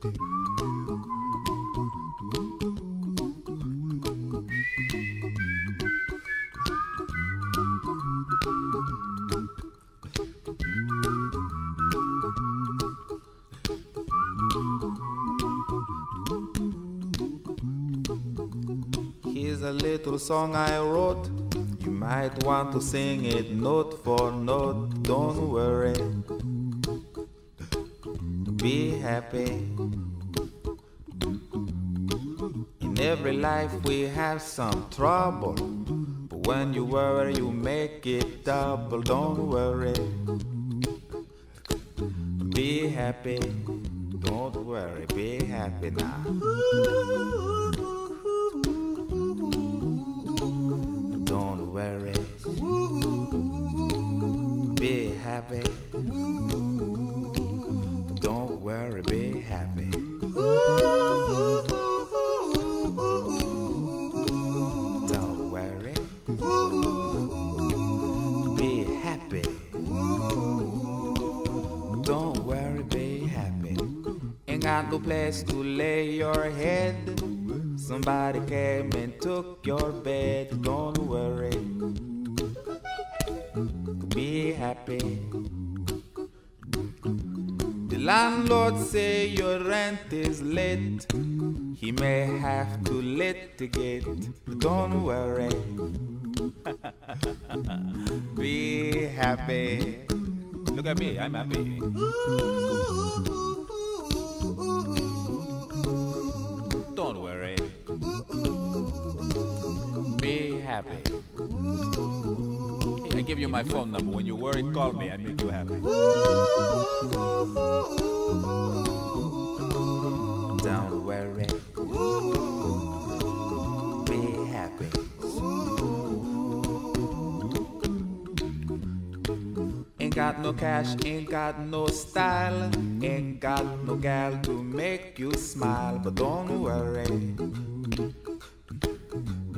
Here's a little song I wrote. You might want to sing it note for note, don't worry. Be happy. In every life we have some trouble. But when you worry, you make it double. Don't worry. Be happy. Don't worry. Be happy now. Don't worry. Be happy. Got no place to lay your head. Somebody came and took your bed. Don't worry. Be happy. The landlord say your rent is late. He may have to litigate. Don't worry. Be happy. Look at me, I'm happy. Happy. I give you my phone number. When you worry, call me. I make you happy. Don't worry. Be happy. Ain't got no cash, ain't got no style, ain't got no gal to make you smile, but don't worry.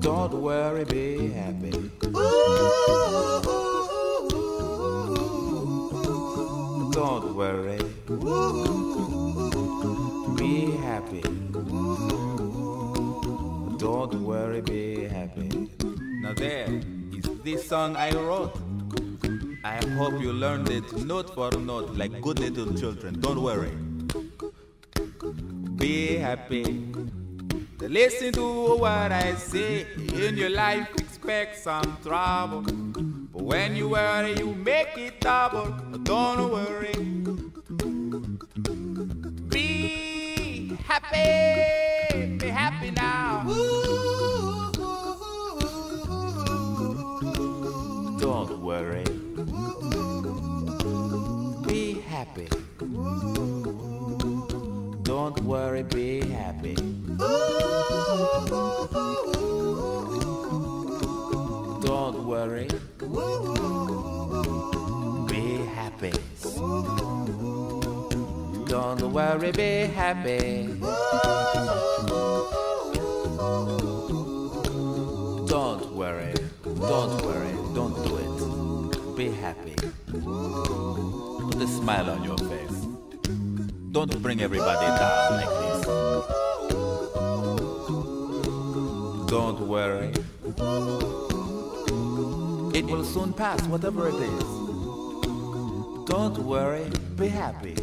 Don't worry, be happy. Don't worry. Be happy. Don't worry, be happy. Now there is this song I wrote. I hope you learned it note for note like good little children. Don't worry. Be happy. Listen to what I say. In your life, expect some trouble. But when you worry, you make it double. Don't worry. Be happy. Be happy now. Don't worry. Be happy. Don't worry, be happy. Don't worry. Be happy. Don't worry, be happy. Don't worry. Don't worry. Don't do it. Be happy. Put a smile on your face. Don't bring everybody down like this. Don't worry. It will soon pass, whatever it is. Don't worry, be happy.